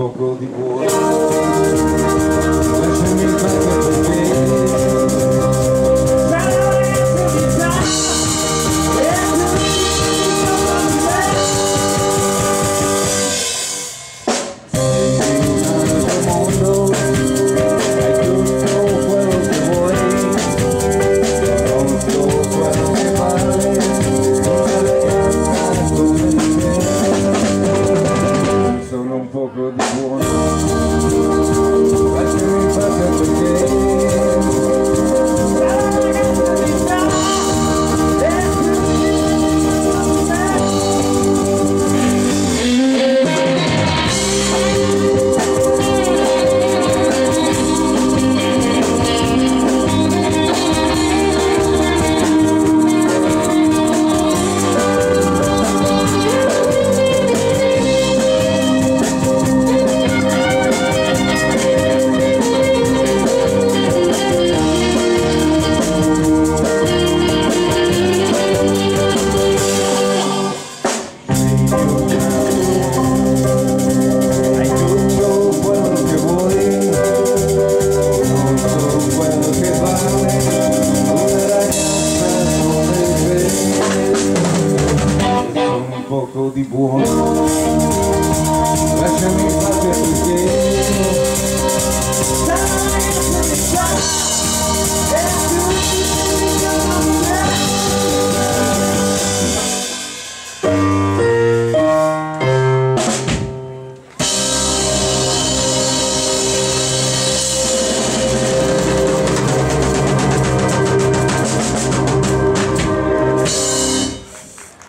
popolo di cuore lasciami il Good the. Poco di buono lasciami